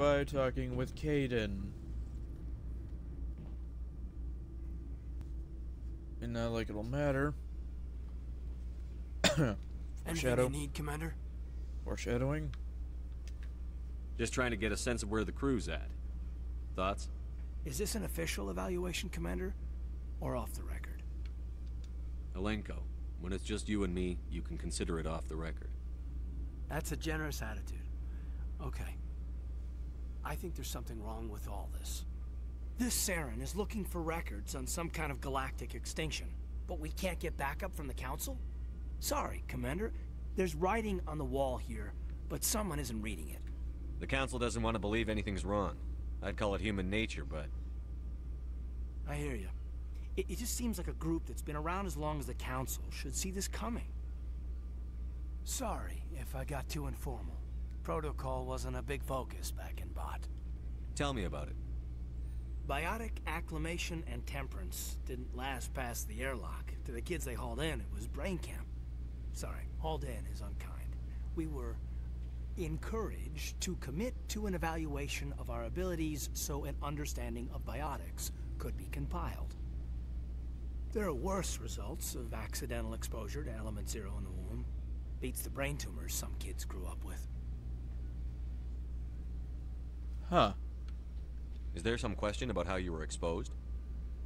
by talking with Kaidan. And not like it'll matter. Anything Shadow. you need, Commander? Foreshadowing? Just trying to get a sense of where the crew's at. Thoughts? Is this an official evaluation, Commander? Or off the record? Alenko, when it's just you and me, you can consider it off the record. That's a generous attitude. Okay. I think there's something wrong with all this. This Saren is looking for records on some kind of galactic extinction, but we can't get backup from the Council? Sorry, Commander. There's writing on the wall here, but someone isn't reading it. The Council doesn't want to believe anything's wrong. I'd call it human nature, but I hear you. It, it just seems like a group that's been around as long as the Council should see this coming. Sorry if I got too informal. Protocol wasn't a big focus back in BAaT. tell me about it. Biotic acclimation and temperance didn't last past the airlock. To the kids they hauled in, it was brain camp. Sorry, hauled in is unkind. We were encouraged to commit to an evaluation of our abilities so an understanding of biotics could be compiled. There are worse results of accidental exposure to element zero in the womb. Beats the brain tumors some kids grew up with. Huh. Is there some question about how you were exposed?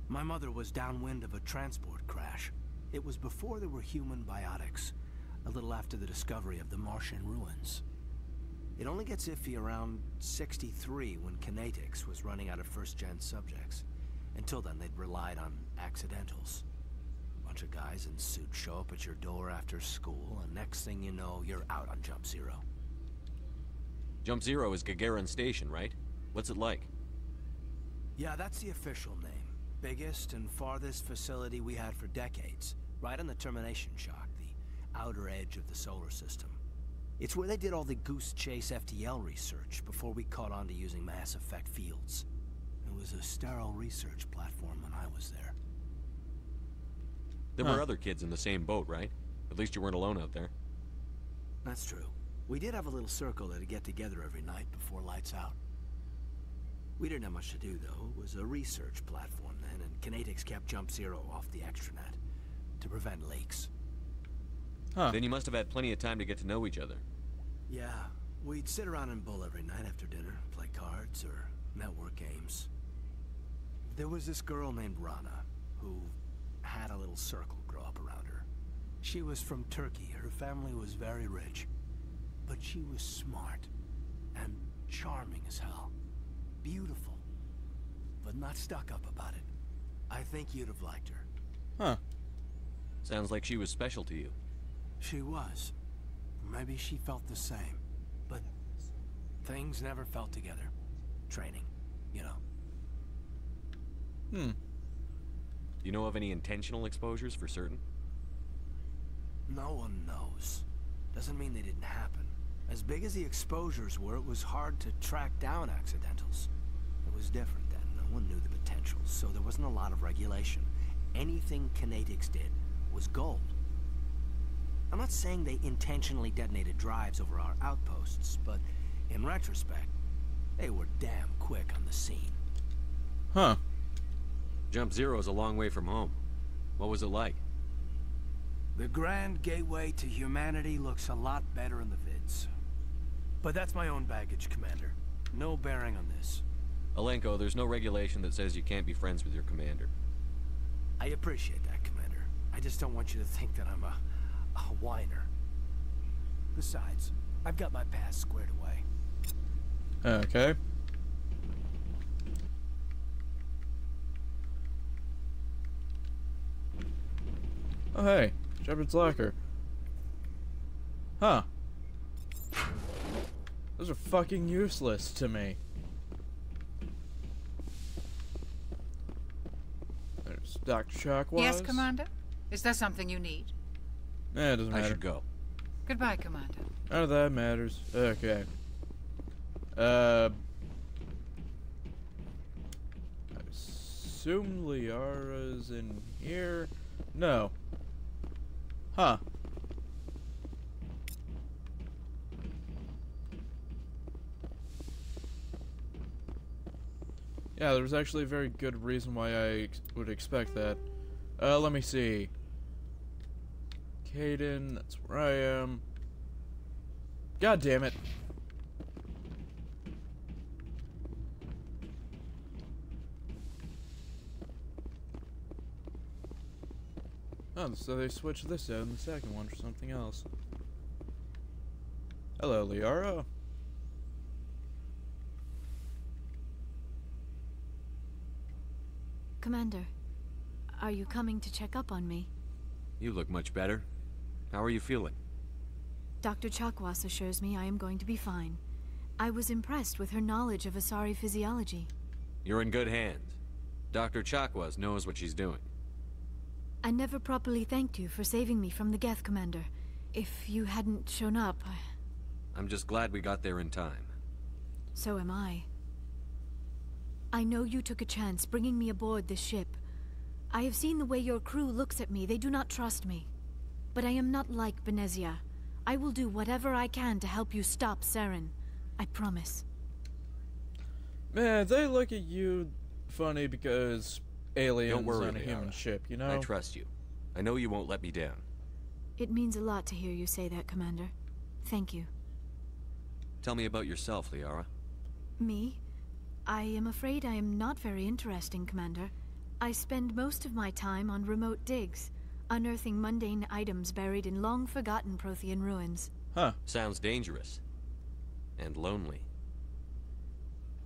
My mother was downwind of a transport crash. It was before there were human biotics, a little after the discovery of the Martian ruins. It only gets iffy around 63 when Conatix was running out of first-gen subjects. Until then, they'd relied on accidentals. A bunch of guys in suits show up at your door after school, and next thing you know, you're out on Jump Zero. Jump Zero is Gagarin Station, right? What's it like? Yeah, that's the official name. Biggest and farthest facility we had for decades. Right on the termination shock, the outer edge of the solar system. It's where they did all the Goose Chase FTL research before we caught on to using mass effect fields. It was a sterile research platform when I was there. There Huh. were other kids in the same boat, right? At least you weren't alone out there. That's true. We did have a little circle that'd get together every night before lights out. We didn't have much to do, though. It was a research platform then, and Conatix kept Jump Zero off the extranet to prevent leaks. Huh. Then you must have had plenty of time to get to know each other. Yeah, we'd sit around and bull every night after dinner, play cards or network games. There was this girl named Rahna, who had a little circle grow up around her. She was from Turkey. Her family was very rich. But she was smart and charming as hell. Beautiful. But not stuck up about it. I think you'd have liked her. Huh. Sounds like she was special to you. She was. Maybe she felt the same. But things never felt together. Training, you know. Hmm. Do you know of any intentional exposures for certain? No one knows. Doesn't mean they didn't happen. As big as the exposures were, it was hard to track down accidentals. It was different then. No one knew the potential, so there wasn't a lot of regulation. Anything Conatix did was gold. I'm not saying they intentionally detonated drives over our outposts, but in retrospect, they were damn quick on the scene. Huh. Jump Zero is a long way from home. What was it like? The grand gateway to humanity looks a lot better in the vids. But that's my own baggage, Commander. No bearing on this. Alenko, there's no regulation that says you can't be friends with your commander. I appreciate that, Commander. I just don't want you to think that I'm a, a whiner. Besides, I've got my past squared away. Okay. Oh hey, Shepard's locker. Huh. Those are fucking useless to me. There's Dr. Chakwas. Yes, Commander? Is there something you need? Eh, it doesn't matter. I matter. should go. Goodbye, Commander. None of that matters. Okay. Uh. I assume Liara's in here. No. Huh. Yeah, there was actually a very good reason why I ex would expect that. Uh, let me see. Kaidan, that's where I am. God damn it. Oh, so they switched this out in the second one for something else. Hello, Liara. Commander, are you coming to check up on me? You look much better. How are you feeling? Dr. Chakwas assures me I am going to be fine. I was impressed with her knowledge of Asari physiology. You're in good hands. Dr. Chakwas knows what she's doing. I never properly thanked you for saving me from the Geth, Commander. If you hadn't shown up, I... I'm just glad we got there in time. so am I. I know you took a chance bringing me aboard this ship. I have seen the way your crew looks at me. They do not trust me. But I am not like Benezia. I will do whatever I can to help you stop Saren. I promise. Man, they look at you funny because aliens worry, on a human Liara. ship, you know? I trust you. I know you won't let me down. It means a lot to hear you say that, Commander. Thank you. Tell me about yourself, Liara. Me? I am afraid I am not very interesting, Commander. I spend most of my time on remote digs, unearthing mundane items buried in long forgotten Prothean ruins. Huh. Sounds dangerous. And lonely.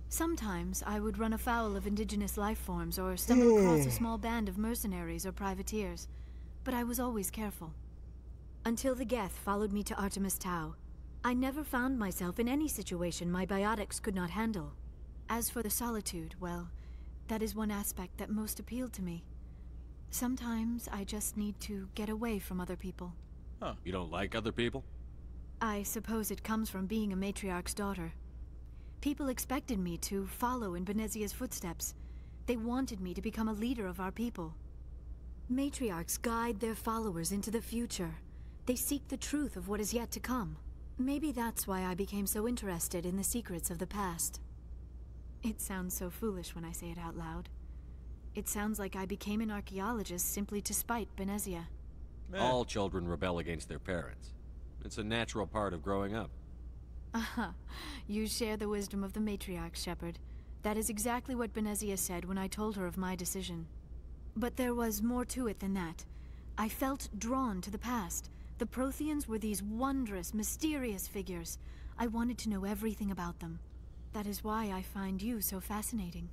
Sometimes I would run afoul of indigenous life forms or stumble across a hmm. small band of mercenaries or privateers, but I was always careful. Until the Geth followed me to Artemis Tau, I never found myself in any situation my biotics could not handle. As for the solitude, well, that is one aspect that most appealed to me. Sometimes I just need to get away from other people. You don't like other people? I suppose it comes from being a matriarch's daughter. People expected me to follow in Benezia's footsteps. They wanted me to become a leader of our people. Matriarchs guide their followers into the future. They seek the truth of what is yet to come. Maybe that's why I became so interested in the secrets of the past. It sounds so foolish when I say it out loud. It sounds like I became an archaeologist simply to spite Benezia. Man. All children rebel against their parents. It's a natural part of growing up. Aha, you share the wisdom of the matriarch, Shepard. That is exactly what Benezia said when I told her of my decision. But there was more to it than that. I felt drawn to the past. The Protheans were these wondrous, mysterious figures. I wanted to know everything about them. That is why I find you so fascinating.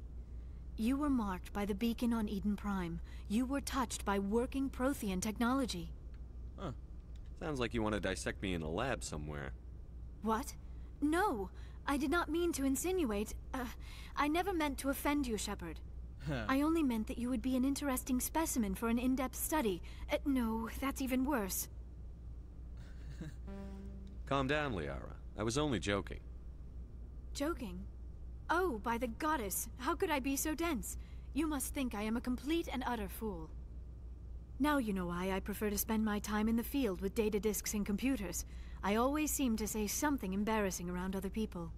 You were marked by the beacon on Eden Prime. You were touched by working Prothean technology. Huh. Sounds like you want to dissect me in a lab somewhere. What? No, I did not mean to insinuate. Uh, I never meant to offend you, Shepard. I only meant that you would be an interesting specimen for an in-depth study. Uh, no, that's even worse. Calm down, Liara. I was only joking. Joking? Oh, by the goddess, how could I be so dense? You must think I am a complete and utter fool. Now you know why I prefer to spend my time in the field with data disks and computers. I always seem to say something embarrassing around other people.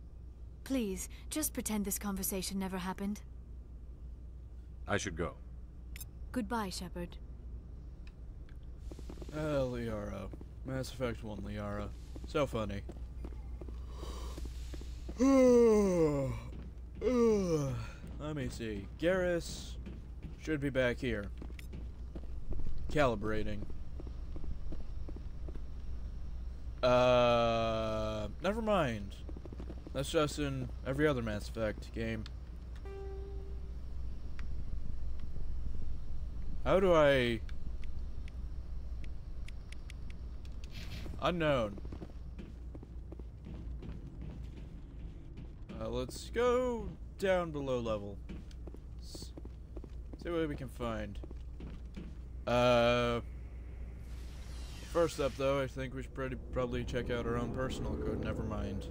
Please, just pretend this conversation never happened. I should go. Goodbye, Shepard. Uh, Liara. Mass Effect 1 Liara. So funny. Let me see. Garrus should be back here. Calibrating. Uh, never mind. That's just in every other Mass Effect game. How do I... Unknown. Uh, let's go down below level. S- see what we can find. Uh, first up, though, I think we should pretty, probably check out our own personal code. Never mind.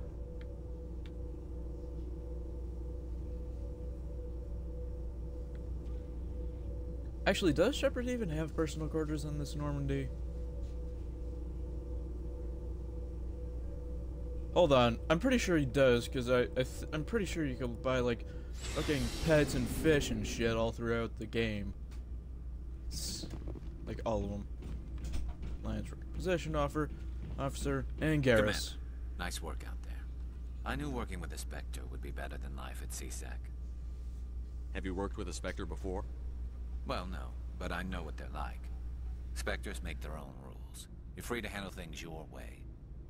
Actually, does Shepard even have personal quarters in this Normandy? Hold on, I'm pretty sure he does, because I, I th I'm pretty sure you can buy, like, fucking pets and fish and shit all throughout the game. Like, all of them. Lance possession offer, officer, and Garrus. Commander, nice work out there. I knew working with a Spectre would be better than life at C-Sec. Have you worked with a Spectre before? Well, no, but I know what they're like. Spectres make their own rules. You're free to handle things your way.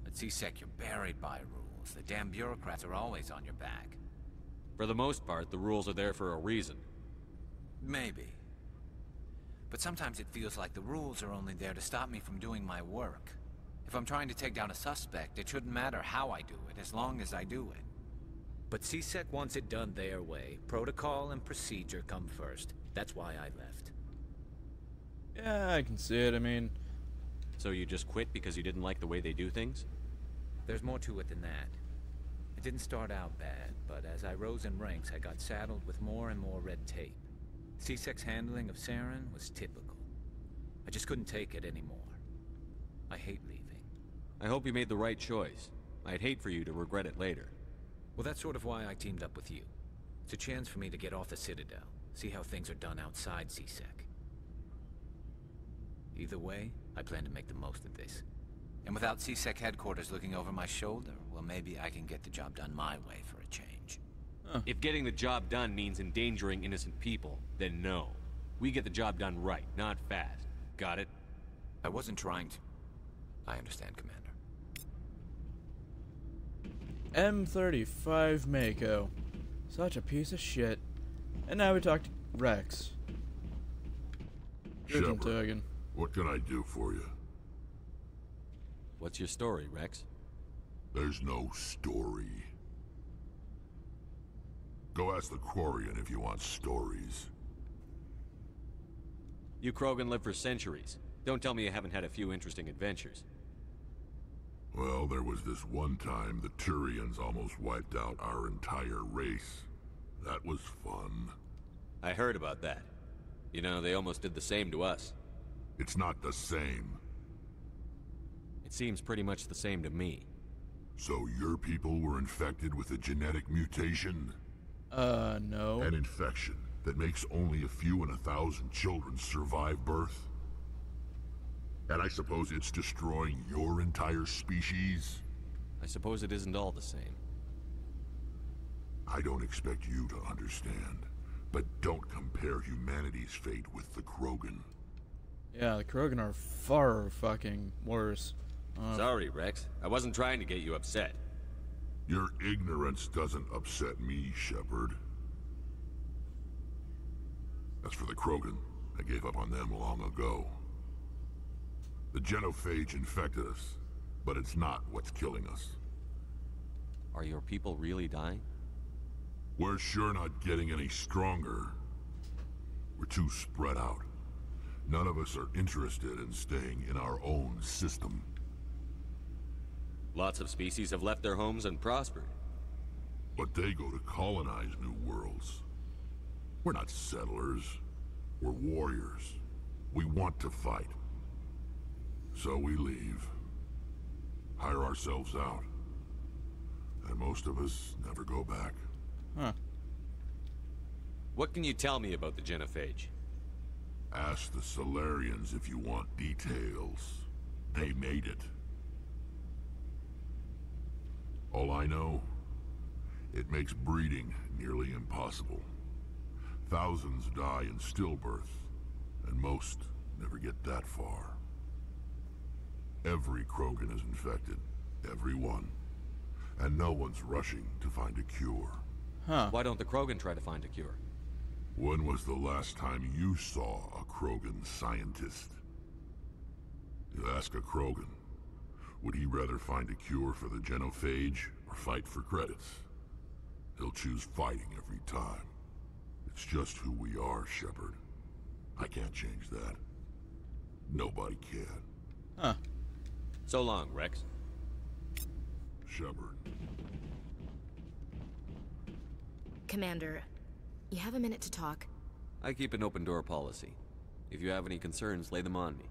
At C-Sec, you're buried by rules. The damn bureaucrats are always on your back. For the most part, the rules are there for a reason. Maybe. But sometimes it feels like the rules are only there to stop me from doing my work. If I'm trying to take down a suspect, it shouldn't matter how I do it, as long as I do it. But C-Sec wants it done their way. Protocol and procedure come first. That's why I left. Yeah, I can see it. I mean, So you just quit because you didn't like the way they do things? There's more to it than that. It didn't start out bad, but as I rose in ranks, I got saddled with more and more red tape. C-Sec's handling of Saren was typical. I just couldn't take it anymore. I hate leaving. I hope you made the right choice. I'd hate for you to regret it later. Well, that's sort of why I teamed up with you. It's a chance for me to get off the Citadel, see how things are done outside CSEC. Either way, I plan to make the most of this. And without C-Sec headquarters looking over my shoulder, well, maybe I can get the job done my way for a change. If getting the job done means endangering innocent people, then no. We get the job done right, not fast. Got it? I wasn't trying to... I understand, Commander. M35 Mako. Such a piece of shit. And now we talk to Wrex. Guten Shepard, what can I do for you? What's your story, Wrex? There's no story. Go ask the Quarian if you want stories. You Krogan live for centuries. Don't tell me you haven't had a few interesting adventures. Well, there was this one time the Turians almost wiped out our entire race. That was fun. I heard about that. You know, they almost did the same to us. It's not the same. It seems pretty much the same to me. So your people were infected with a genetic mutation? Uh, no. An infection that makes only a few in a thousand children survive birth? And I suppose it's destroying your entire species? I suppose it isn't all the same. I don't expect you to understand, but don't compare humanity's fate with the Krogan. Yeah, the Krogan are far fucking worse. Uh, Sorry, Wrex. I wasn't trying to get you upset. Your ignorance doesn't upset me, Shepard. As for the Krogan, I gave up on them long ago. The genophage infected us, but it's not what's killing us. Are your people really dying? We're sure not getting any stronger. We're too spread out. None of us are interested in staying in our own system. Lots of species have left their homes and prospered. But they go to colonize new worlds. We're not settlers. We're warriors. We want to fight. So we leave. Hire ourselves out. And most of us never go back. huh. What can you tell me about the genophage? Ask the Salarians if you want details. They made it. All I know, it makes breeding nearly impossible. Thousands die in stillbirth, and most never get that far. Every Krogan is infected. Every one. And no one's rushing to find a cure. Huh. Why don't the Krogan try to find a cure? When was the last time you saw a Krogan scientist? You ask a Krogan, would he rather find a cure for the genophage or fight for credits? He'll choose fighting every time. It's just who we are, Shepard. I can't change that. Nobody can. Huh. So long, Wrex. Shepard. Commander, you have a minute to talk. I keep an open door policy. If you have any concerns, lay them on me.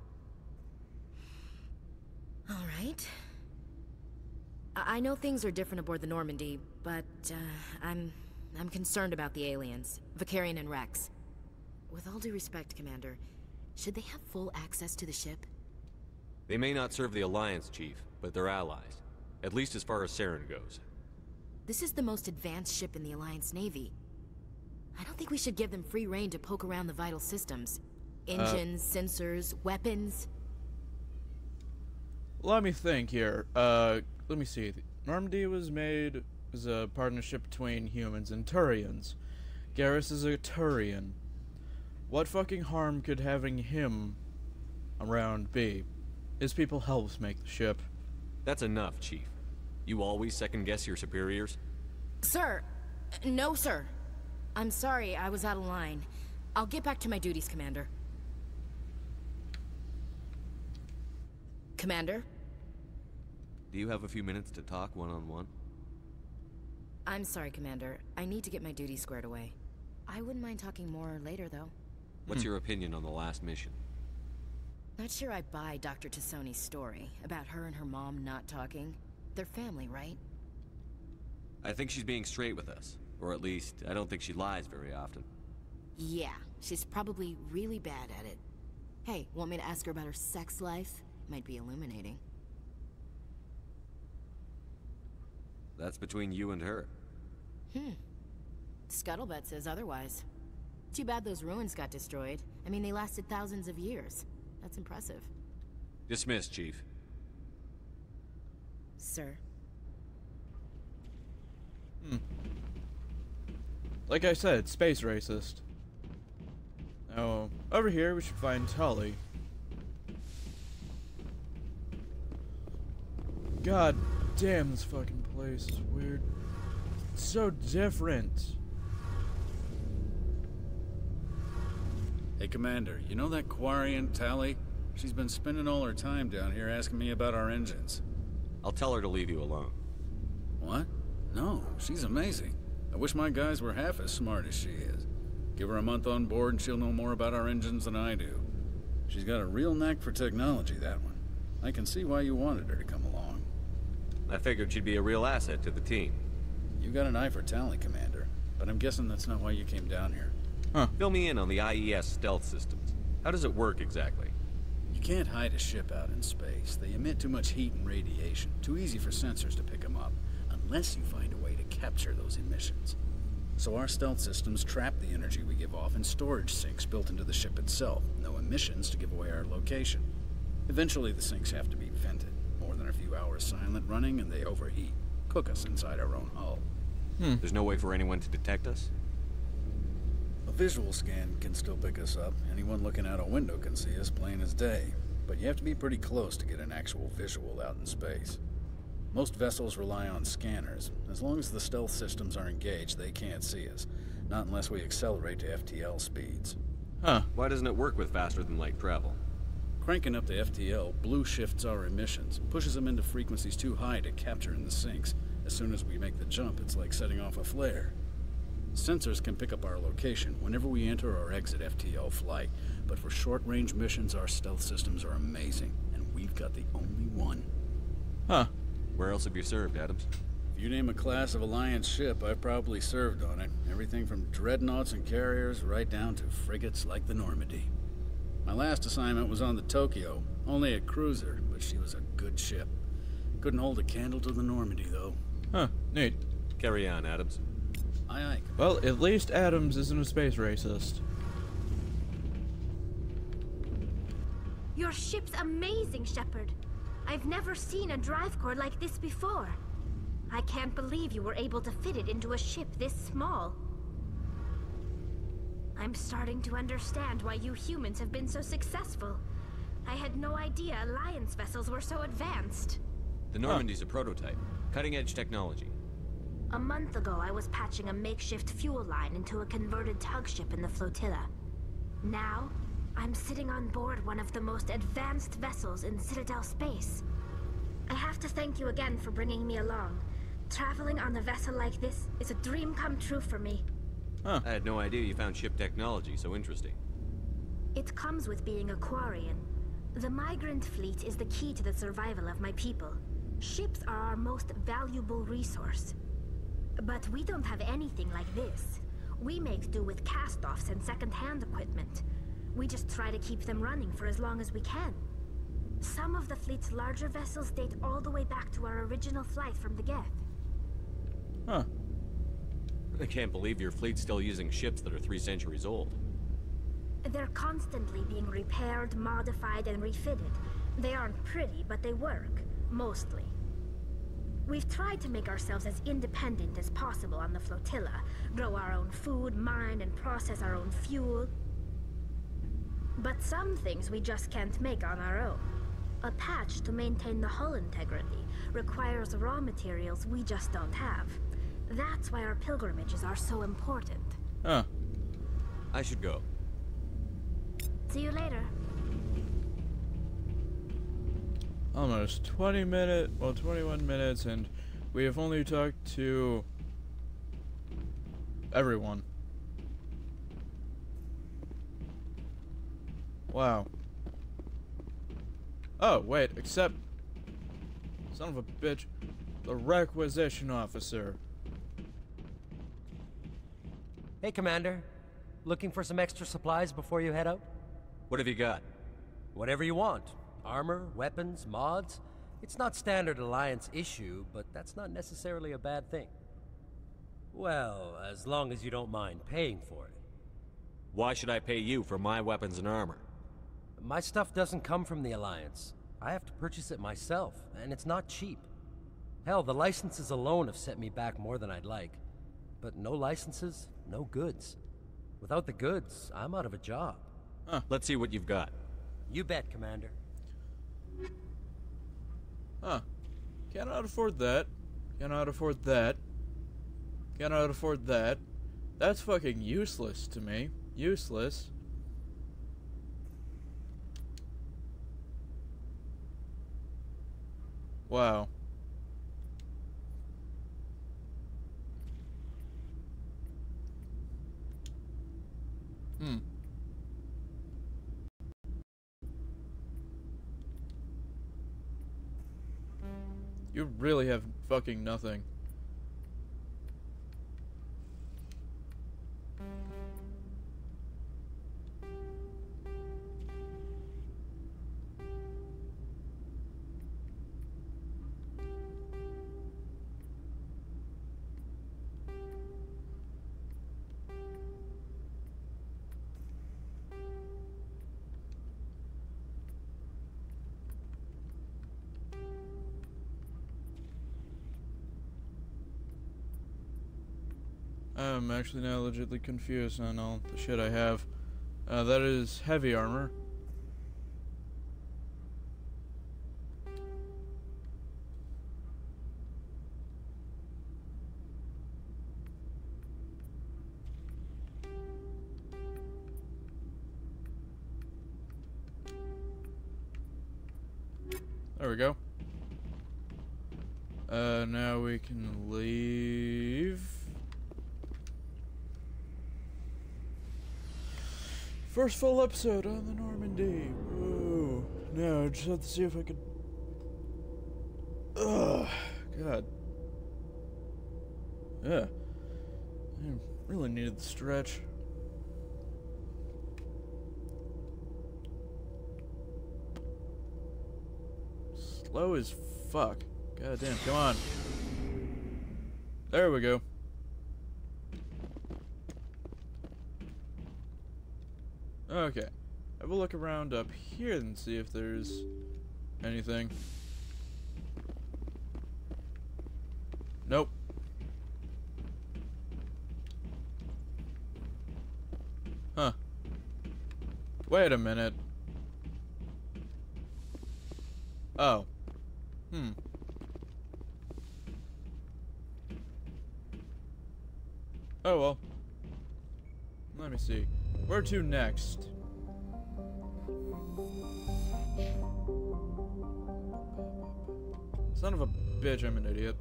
All right. I I know things are different aboard the Normandy, but uh, I'm I'm concerned about the aliens, Vakarian and Wrex. With all due respect, Commander, should they have full access to the ship? They may not serve the Alliance, Chief, but they're allies. At least as far as Saren goes. This is the most advanced ship in the Alliance Navy. I don't think we should give them free reign to poke around the vital systems. Engines, sensors, weapons. Let me think here. Uh, let me see. Normandy was made as a partnership between humans and Turians. Garrus is a Turian. What fucking harm could having him around be? His people helps make the ship. That's enough, Chief. You always second-guess your superiors? Sir! No, sir. I'm sorry, I was out of line. I'll get back to my duties, Commander. Commander? Do you have a few minutes to talk one-on-one? I'm sorry, Commander. I need to get my duty squared away. I wouldn't mind talking more later, though. What's your opinion on the last mission? Not sure I buy Dr. T'Soni's story about her and her mom not talking. They're family, right? I think she's being straight with us. Or at least, I don't think she lies very often. Yeah, she's probably really bad at it. Hey, want me to ask her about her sex life? Might be illuminating. That's between you and her. Hmm. Scuttlebutt says otherwise. Too bad those ruins got destroyed. I mean, they lasted thousands of years. That's impressive. Dismissed, Chief. Sir. Hmm. Like I said, space racist. Now, over here we should find Tali. God damn, this fucking place is weird. It's so different. Hey, Commander, you know that Quarian Tali? She's been spending all her time down here asking me about our engines. I'll tell her to leave you alone. What? No, she's amazing. I wish my guys were half as smart as she is. Give her a month on board and she'll know more about our engines than I do. She's got a real knack for technology, that one. I can see why you wanted her to come along. I figured she'd be a real asset to the team. You got an eye for talent, Commander, but I'm guessing that's not why you came down here. Fill me in on the IES stealth systems. How does it work exactly? You can't hide a ship out in space. They emit too much heat and radiation. Too easy for sensors to pick them up, unless you find a way to capture those emissions. So our stealth systems trap the energy we give off in storage sinks built into the ship itself. No emissions to give away our location. Eventually the sinks have to be vented. More than a few hours silent running and they overheat. Cook us inside our own hull. Hmm. There's no way for anyone to detect us? A visual scan can still pick us up. Anyone looking out a window can see us plain as day. But you have to be pretty close to get an actual visual out in space. Most vessels rely on scanners. As long as the stealth systems are engaged, they can't see us. Not unless we accelerate to FTL speeds. Huh. Why doesn't it work with faster than light travel? Cranking up the FTL blue shifts our emissions, pushes them into frequencies too high to capture in the sinks. As soon as we make the jump, it's like setting off a flare. Sensors can pick up our location whenever we enter or exit FTL flight, but for short-range missions, our stealth systems are amazing, and we've got the only one. Huh. Where else have you served, Adams? If you name a class of Alliance ship, I've probably served on it. Everything from dreadnoughts and carriers right down to frigates like the Normandy. My last assignment was on the Tokyo, only a cruiser, but she was a good ship. Couldn't hold a candle to the Normandy, though. Huh. Neat. Carry on, Adams. Aye, aye. Well, at least Adams isn't a space racist. Your ship's amazing, Shepard. I've never seen a drive core like this before. I can't believe you were able to fit it into a ship this small. I'm starting to understand why you humans have been so successful. I had no idea Alliance vessels were so advanced. The Normandy's a prototype. Cutting-edge technology. A month ago, I was patching a makeshift fuel line into a converted tug ship in the flotilla. Now, I'm sitting on board one of the most advanced vessels in Citadel space. I have to thank you again for bringing me along. Traveling on a vessel like this is a dream come true for me. I had no idea you found ship technology so interesting. It comes with being a Quarian. The migrant fleet is the key to the survival of my people. Ships are our most valuable resource. But we don't have anything like this. We make do with cast-offs and second-hand equipment. We just try to keep them running for as long as we can. Some of the fleet's larger vessels date all the way back to our original flight from the Geth. Huh. I can't believe your fleet's still using ships that are three centuries old. They're constantly being repaired, modified, and refitted. They aren't pretty, but they work. Mostly. We've tried to make ourselves as independent as possible on the flotilla. Grow our own food, mine, and process our own fuel. But some things we just can't make on our own. A patch to maintain the hull integrity requires raw materials we just don't have. That's why our pilgrimages are so important. Huh. I should go. See you later. Almost 20 minutes, well 21 minutes and we have only talked to everyone. Wow. Oh, wait, except son of a bitch, the requisition officer. Hey, Commander. Looking for some extra supplies before you head out? What have you got? Whatever you want. Armor, weapons, mods. It's not standard Alliance issue, but that's not necessarily a bad thing. Well, as long as you don't mind paying for it. Why should I pay you for my weapons and armor? My stuff doesn't come from the Alliance. I have to purchase it myself, and it's not cheap. Hell, the licenses alone have set me back more than I'd like. But no licenses, no goods. Without the goods, I'm out of a job. Huh. Let's see what you've got. You bet, Commander. Huh. Cannot afford that. Cannot afford that. Cannot afford that. That's fucking useless to me. Useless. Wow. Hmm. You really have fucking nothing. I'm actually now legitimately confused on all the shit I have. Uh, that is heavy armor. There we go. Uh, now we can leave. First full episode on the Normandy. Whoa. Now I just have to see if I could. Ugh. God. Yeah. I really needed the stretch. Slow as fuck. God damn, come on. There we go. Okay. Have a look around up here and see if there's anything. Nope. Huh. Wait a minute. Oh. Hmm. Oh well. Let me see. Where to next? Son of a bitch, I'm an idiot.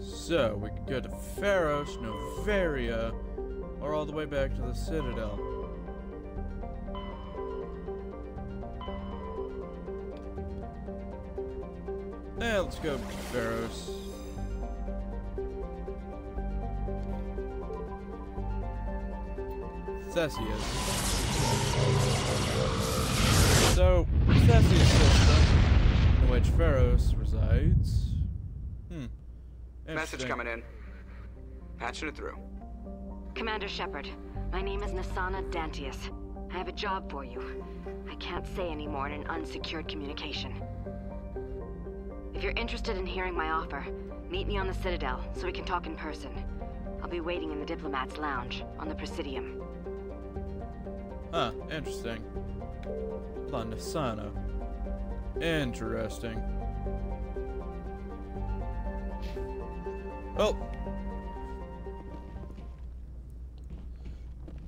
So, we could go to Feros, Noveria, or all the way back to the Citadel. Let's go, Feros. Theseus. So, Theseus system, in which Feros resides. Hmm. Message coming in. Patching it through. Commander Shepard, my name is Nasana Dantius. I have a job for you. I can't say any more in an unsecured communication. If you're interested in hearing my offer, meet me on the Citadel so we can talk in person. I'll be waiting in the Diplomat's Lounge on the Presidium. Huh, interesting. La Nasana. Interesting. Well,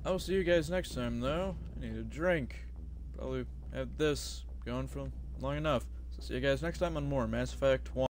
I will see you guys next time, though. I need a drink. Probably have this going for long enough. So see you guys next time on more Mass Effect 1.